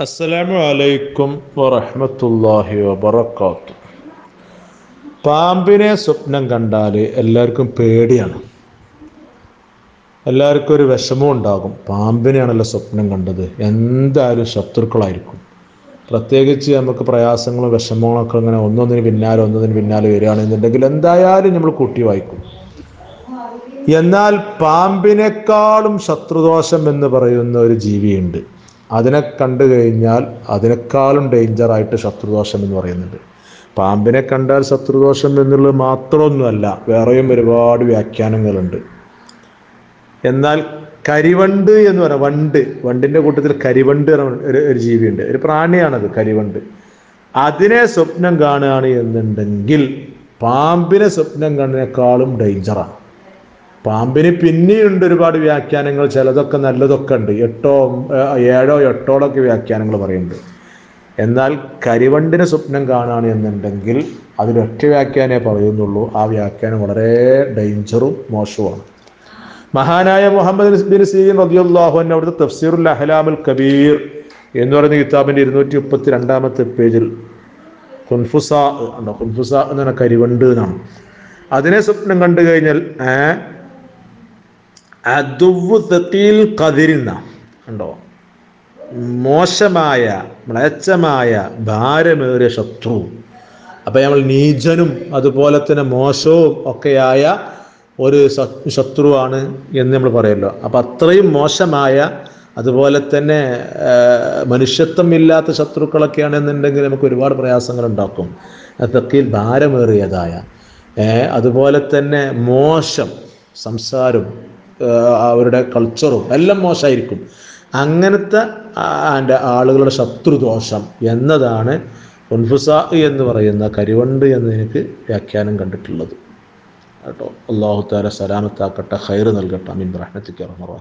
അസ്സലാമു അലൈക്കും വറഹ്മത്തുള്ളാഹി വബറകാത്തു. പാമ്പിനെ സ്വപ്നം കണ്ടാൽ എല്ലാവർക്കും പേടിയാണ്. എല്ലാവർക്കും ഒരു വിഷമം ഉണ്ടാകും. പാമ്പിനെയാണല്ലോ സ്വപ്നം കണ്ടത്. എന്തായാലും ശത്രുക്കളായിരിക്കും. പ്രത്യേകിച്ച് നമുക്ക് പ്രയാസങ്ങളും വിഷമങ്ങളൊക്കെ ഇങ്ങനെ ഒന്നൊന്നിന് പിന്നാലെ ഒന്നൊന്നിന് പിന്നാലെ വരികയാണെന്നുണ്ടെങ്കിൽ എന്തായാലും നമ്മൾ കൂട്ടി വായിക്കും. എന്നാൽ പാമ്പിനേക്കാളും ശത്രുദോഷം എന്ന് പറയുന്ന ഒരു ജീവിയുണ്ട്. അതിനെ കണ്ടു കഴിഞ്ഞാൽ അതിനേക്കാളും ഡേഞ്ചറായിട്ട് ശത്രുദോഷം എന്ന് പറയുന്നുണ്ട്. പാമ്പിനെ കണ്ടാൽ ശത്രുദോഷം എന്നുള്ളത് മാത്രമൊന്നുമല്ല വേറെയും ഒരുപാട് വ്യാഖ്യാനങ്ങളുണ്ട്. എന്നാൽ കരിവണ്ട് എന്ന് പറയാം വണ്ട് വണ്ടിന്റെ കൂട്ടത്തിൽ കരിവണ്ട് ഒരു ഒരു ജീവിയുണ്ട്. ഒരു പ്രാണിയാണത് കരിവണ്ട്. അതിനെ സ്വപ്നം കാണുകയാണ് എന്നുണ്ടെങ്കിൽ പാമ്പിനെ സ്വപ്നം കാണുന്നതിനേക്കാളും ഡേഞ്ചറാണ് പാമ്പിന് പിന്നെയുണ്ട് ഒരുപാട് വ്യാഖ്യാനങ്ങൾ ചിലതൊക്കെ നല്ലതൊക്കെ ഉണ്ട്. എട്ടോ ഏഴോ എട്ടോടൊക്കെ വ്യാഖ്യാനങ്ങൾ പറയുന്നുണ്ട്. എന്നാൽ കരിവണ്ടിനെ സ്വപ്നം കാണുകയാണ് എന്നുണ്ടെങ്കിൽ അതിലൊറ്റ വ്യാഖ്യാനേ പറയുന്നുള്ളൂ. ആ വ്യാഖ്യാനം വളരെ ഡേഞ്ചറും മോശവുമാണ്. മഹാനായ മുഹമ്മദ് അൻഹു അവിടുത്തെ തഫ്സീറുൽ അഹ്ലാമുൽ കബീർ എന്ന് പറയുന്ന കിതാബിന്റെ ഇരുന്നൂറ്റി മുപ്പത്തി രണ്ടാമത്തെ പേജിൽ ഖുൻഫുസ ഉണ്ടോ ഖുൻഫുസ എന്ന് പറഞ്ഞ കരിവണ്ട് എന്നാണ്. അതിനെ സ്വപ്നം കണ്ടു കഴിഞ്ഞാൽ ഏഹ് കതിരുന്ന ഉണ്ടോ മോശമായ മ്ലേച്ഛമായ ഭാരമേറിയ ശത്രു. അപ്പൊ നമ്മൾ നീചനും അതുപോലെ തന്നെ മോശവും ഒക്കെയായ ഒരു ശത്രുവാണ് എന്ന് നമ്മൾ പറയല്ലോ. അപ്പൊ അത്രയും മോശമായ അതുപോലെ തന്നെ മനുഷ്യത്വം ഇല്ലാത്ത ശത്രുക്കളൊക്കെയാണ് എന്നുണ്ടെങ്കിൽ നമുക്ക് ഒരുപാട് പ്രയാസങ്ങൾ ഉണ്ടാക്കും. അതൊക്കെ ഭാരമേറിയതായ അതുപോലെ തന്നെ മോശം സംസാരം അവരുടെ കൾച്ചറും എല്ലാം മോശമായിരിക്കും. അങ്ങനത്തെ എന്റെ ആളുകളുടെ ശത്രുദോഷം എന്നതാണ് ഉൻഫുസ എന്ന് പറയുന്ന കരിവണ്ട് എനിക്ക് വ്യാഖ്യാനം കണ്ടിട്ടുള്ളത്. കേട്ടോ. അള്ളാഹു താല സലാമത്താക്കട്ടെ ഹൈറ് നൽകട്ടെ. അമീൻ. റഹ്മത്തിക്ക് റഹ്മ